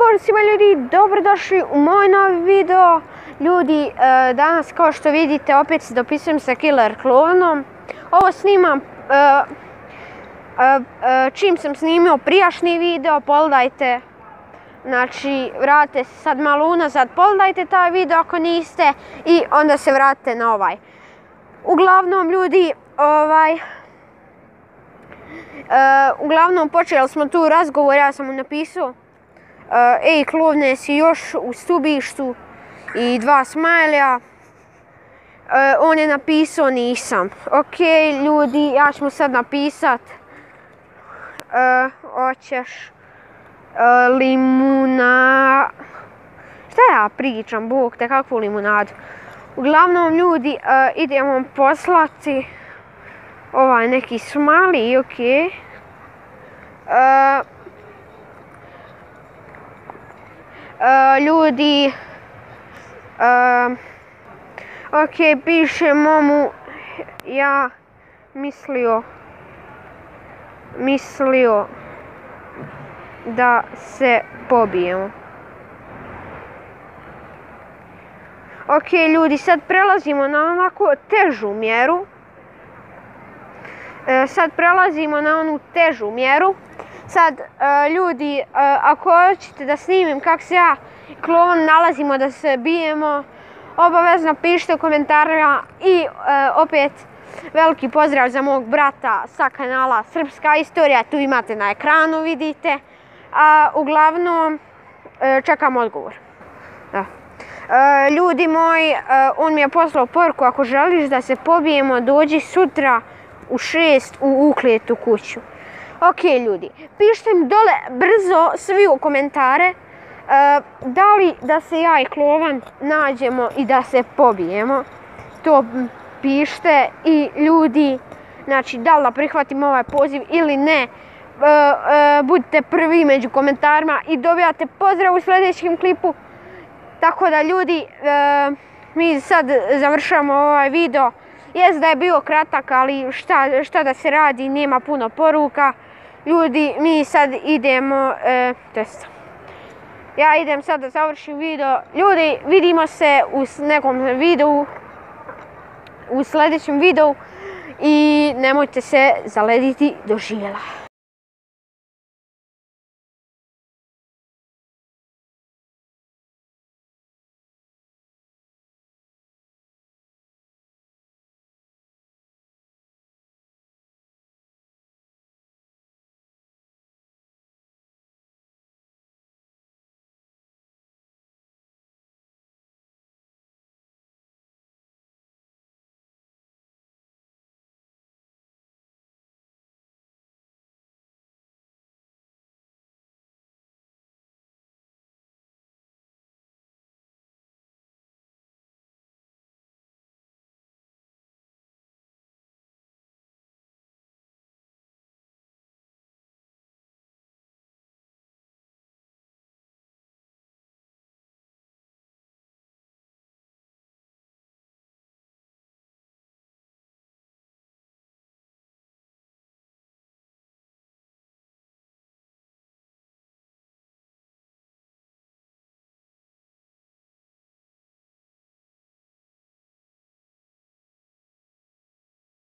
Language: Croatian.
Pozdrav svima ljudi, dobrodošli u moj novi video. Ljudi, e, danas kao što vidite opet se dopisujem sa Killer Klovenom. Ovo snimam e, e, čim sam snimio prijašnji video, pogledajte. Znači, vratite se sad malo unazad, pogledajte taj video ako niste i onda se vratite na ovaj. Uglavnom ljudi, ovaj, uglavnom počeli smo tu razgovor, ja sam mu napisao ej klovne si još u stubištu i dva smajlja. on je napisao nisam. Ok ljudi, ja ću mu sad napisat. Hoćeš limuna... Šta ja pričam, bog te kakvu limunadu. Uglavnom ljudi, idemo poslati ovaj neki smali, ok. Ljudi ok piše momu ja mislio mislio da se pobijemo ok ljudi sad prelazimo na onako težu mjeru eh, sad prelazimo na onu težu mjeru Sad, e, ljudi, e, ako hoćete da snimim kako se ja klon nalazimo da se bijemo, obavezno pišite u komentarima i e, opet veliki pozdrav za mog brata sa kanala Srpska istorija, tu imate na ekranu, vidite. A uglavnom, čekam odgovor. Ljudi moji, on mi je poslao poruku, ako želiš da se pobijemo, dođi sutra u šest u ukletu kuću. Ok ljudi, pišite mi dole brzo svi u komentare e, da li da se ja i Klovan nađemo i da se pobijemo. To pišite i ljudi, znači da li da prihvatim ovaj poziv ili ne. E, e, budite prvi među komentarima i dobijate pozdrav u sljedećem klipu. Tako da ljudi, mi sad završamo ovaj video. Jes da je bio kratak, ali šta, šta da se radi, nema puno poruka. Ljudi, mi sad idemo, e, test. Ja idem sad da završim video. Ljudi, vidimo se u nekom videu, u sljedećem videu i nemojte se zalediti do žijela.